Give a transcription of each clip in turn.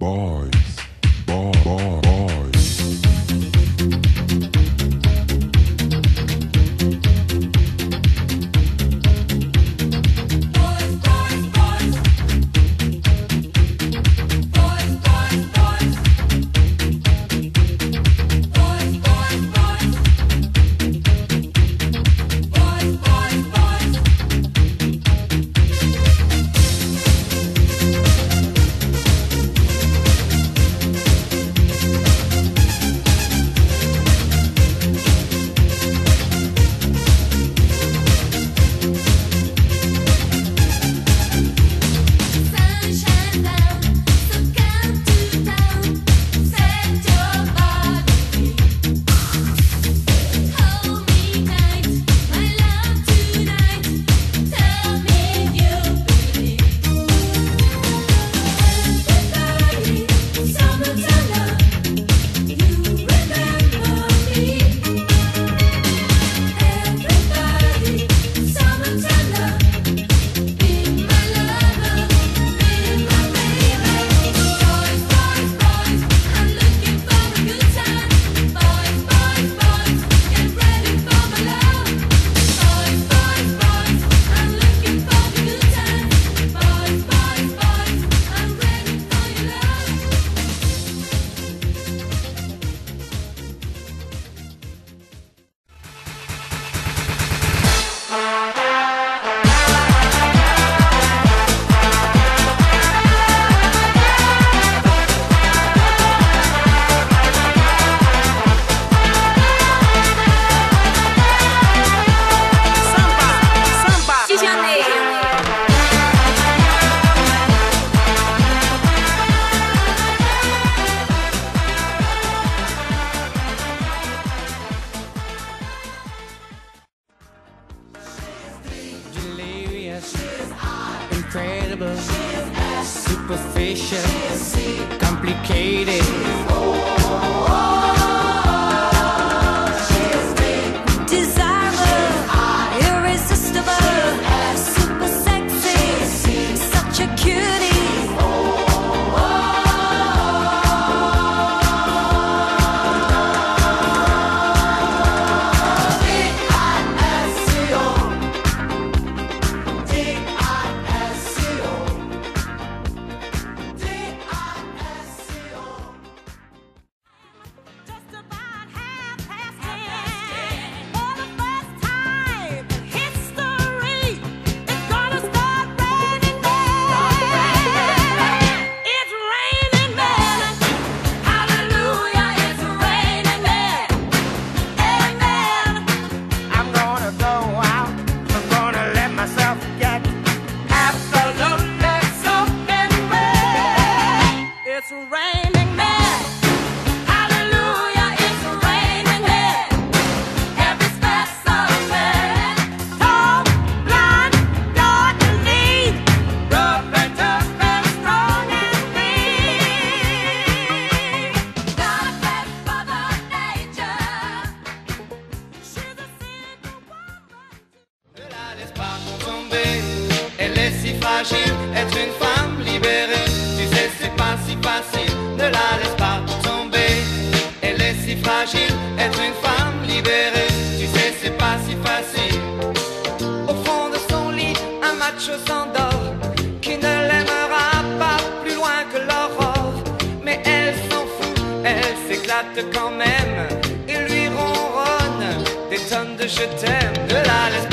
Bar. quand même. Et lui ronronne des tonnes de je t'aime, de la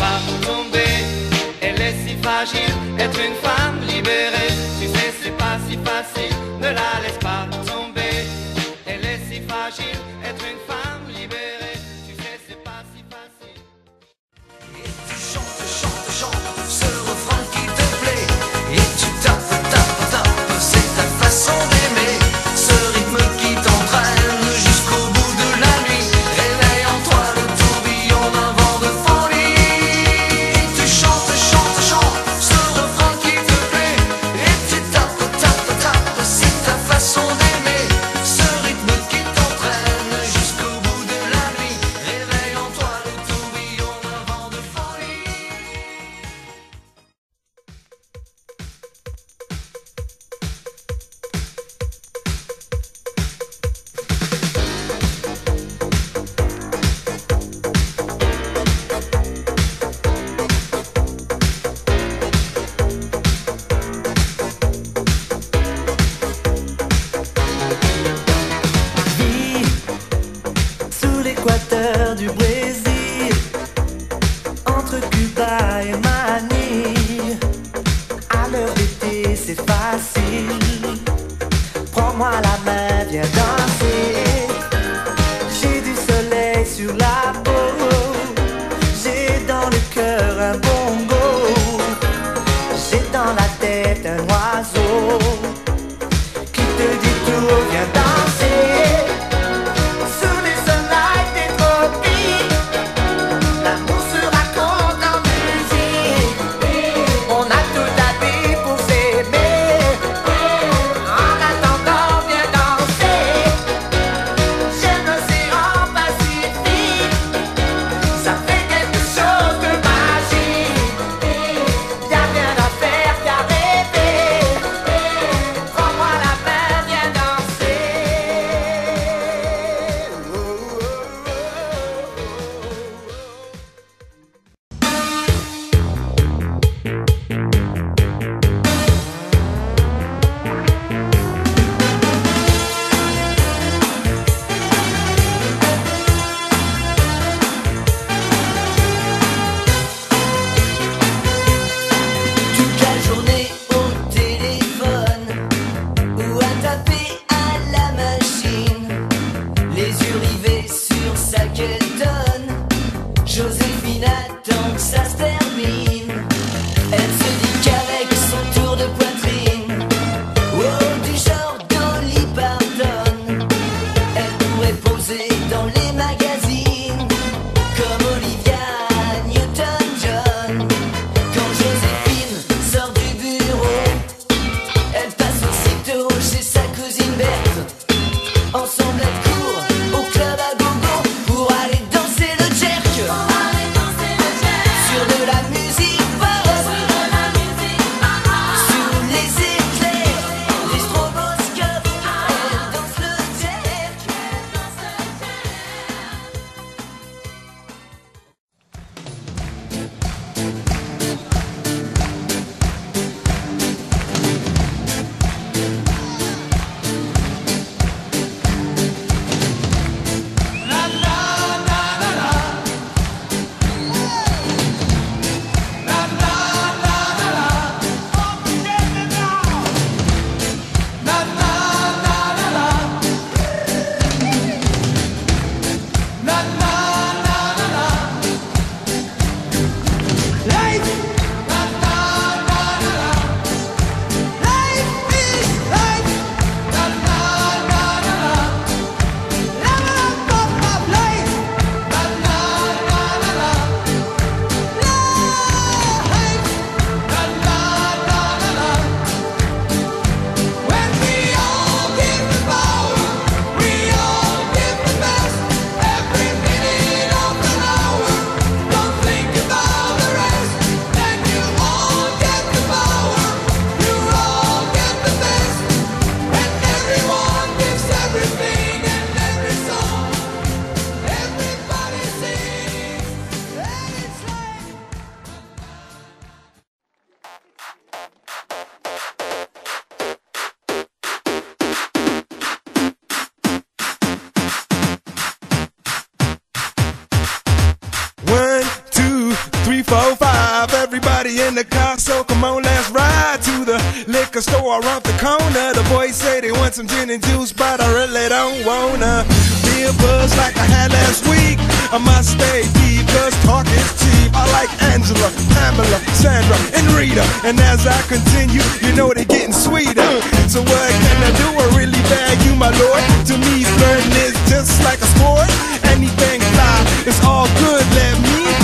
the car, so come on, let's ride to the liquor store around the corner. The boys say they want some gin and juice, but I really don't wanna be a buzz like I had last week. I must stay deep, cause talk is cheap. I like Angela, Pamela, Sandra, and Rita. And as I continue, you know they're getting sweeter. So what can I do? I really bag you, my lord. To me, flirting is just like a sport. Anything fly, it's all good.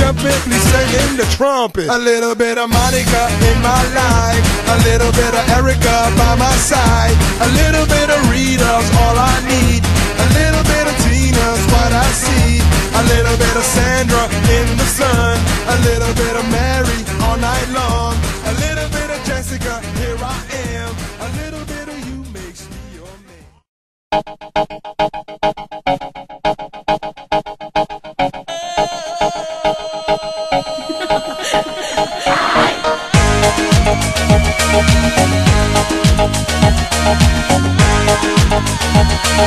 Let me jump in, please sing in the trumpet. A little bit of Monica in my life, a little bit of Erica by my side, a little bit of Rita's all I need, a little bit of Tina's what I see, a little bit of Sandra in the sun, a little bit of Mary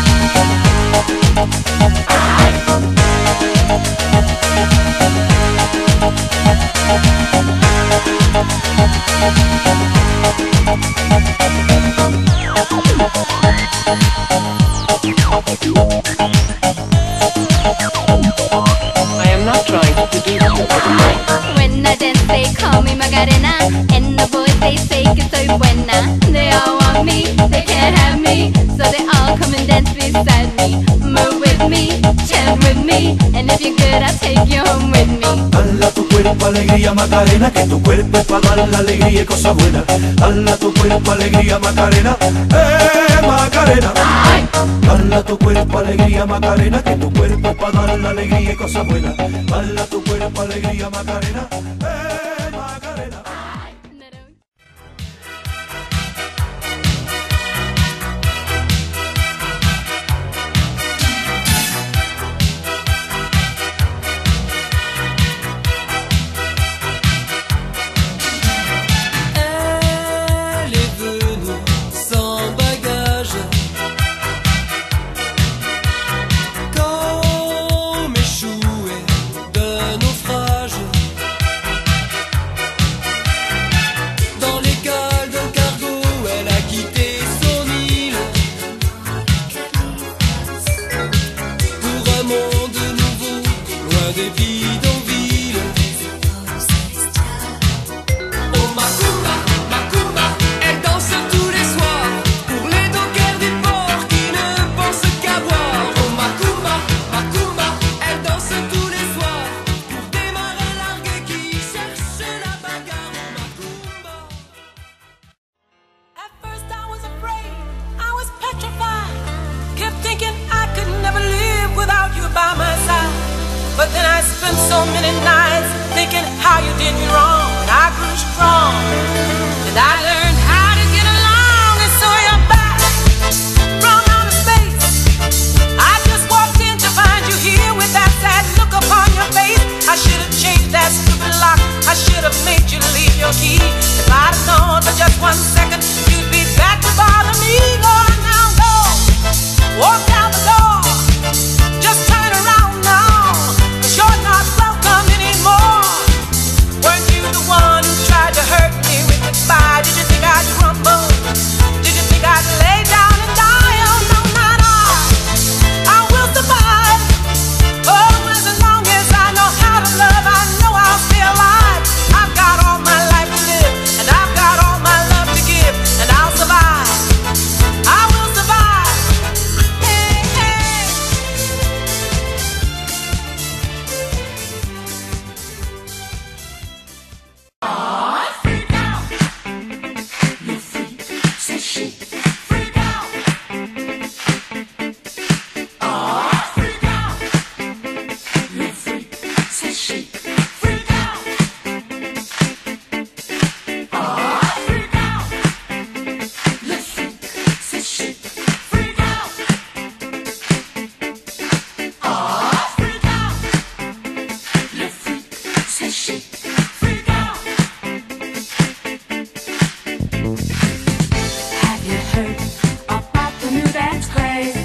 Thank if I'll take you home with me. Dala tu cuerpo alegría Macarena, que tu cuerpo es para dar la alegría y cosas buenas. Dala tu cuerpo alegría Macarena, eh Macarena. Dala tu cuerpo alegría Macarena, que tu cuerpo es para dar la alegría y cosas buenas. Dala tu cuerpo alegría Macarena, eh so many nights thinking how you did me wrong. And I grew strong, and I learned how to get along. And so you're back from outer space. I just walked in to find you here with that sad look upon your face. I should have changed that stupid lock. I should have made you leave your key. Have